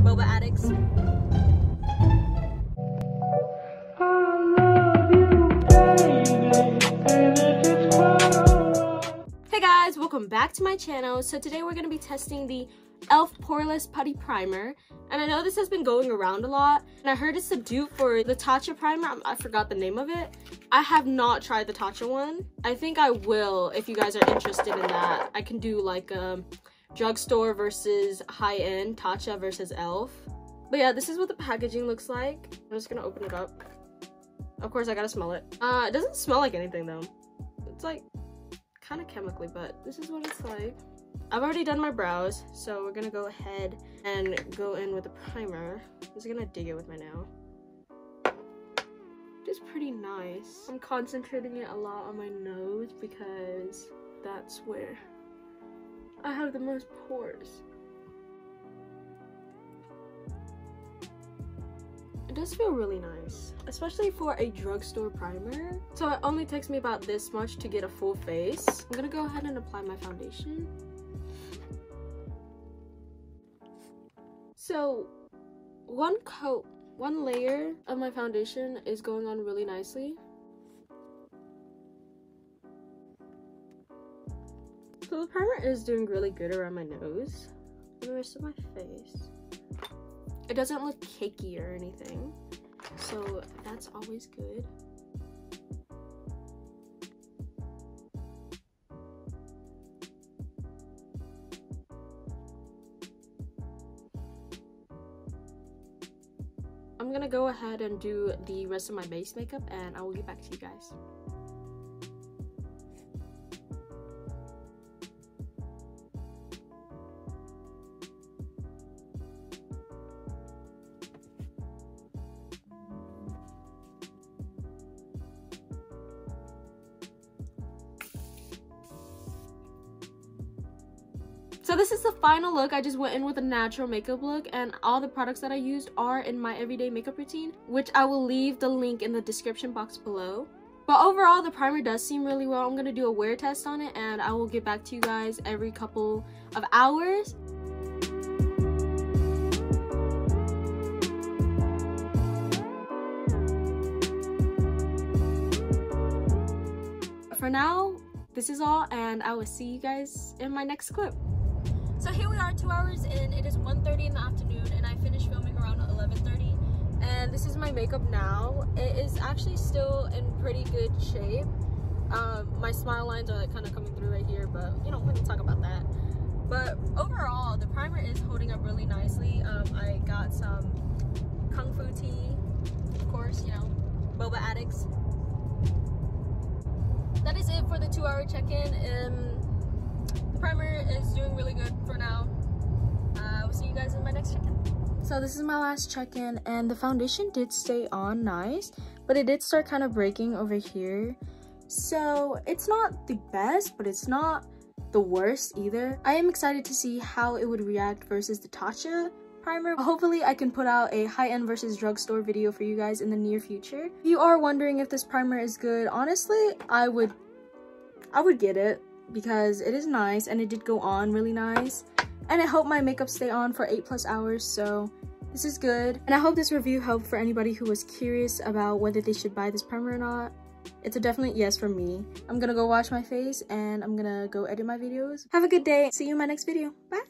boba addicts. Hey guys, welcome back to my channel. So today we're going to be testing the e.l.f. Poreless Putty Primer. And I know this has been going around a lot. And I heard it's a dupe for the Tatcha Primer. I forgot the name of it. I have not tried the Tatcha one. I think I will if you guys are interested in that. I can do like a drugstore versus high-end Tatcha versus e.l.f. But yeah, this is what the packaging looks like. I'm just gonna open it up. Of course, I gotta smell it. Uh, it doesn't smell like anything though. It's like kind of chemically, but this is what it's like. I've already done my brows, so we're gonna go ahead and go in with a primer. I'm just gonna dig it with my nail. It's pretty nice. I'm concentrating it a lot on my nose because that's where I have the most pores. It does feel really nice, especially for a drugstore primer. So it only takes me about this much to get a full face. I'm gonna go ahead and apply my foundation. So one coat, one layer of my foundation is going on really nicely. The primer is doing really good around my nose and the rest of my face. It doesn't look cakey or anything, so that's always good. I'm gonna go ahead and do the rest of my base makeup and I will get back to you guys. So this is the final look. I just went in with a natural makeup look and all the products that I used are in my everyday makeup routine, which I will leave the link in the description box below. But overall, the primer does seem really well. I'm going to do a wear test on it and I will get back to you guys every couple of hours. For now, this is all and I will see you guys in my next clip. So here we are two hours in. It is 1.30 in the afternoon and I finished filming around 11.30. And this is my makeup now. It is actually still in pretty good shape. Um, my smile lines are like kind of coming through right here, but you know, we can talk about that. But overall, the primer is holding up really nicely. Um, I got some Kung Fu tea, of course, you know, boba addicts. That is it for the two hour check-in. Um, primer is doing really good for now. Uh, will see you guys in my next check-in. So this is my last check-in and the foundation did stay on nice, but it did start kind of breaking over here. So it's not the best, but it's not the worst either. I am excited to see how it would react versus the Tatcha primer. Hopefully I can put out a high-end versus drugstore video for you guys in the near future. If you are wondering if this primer is good, honestly, I would I would get it because it is nice and it did go on really nice. And it helped my makeup stay on for eight plus hours so this is good. And i hope this review helped for anybody who was curious about whether they should buy this primer or not. It's a definite yes for me. I'm gonna go wash my face and i'm gonna go edit my videos. Have a good day. See you in my next video. Bye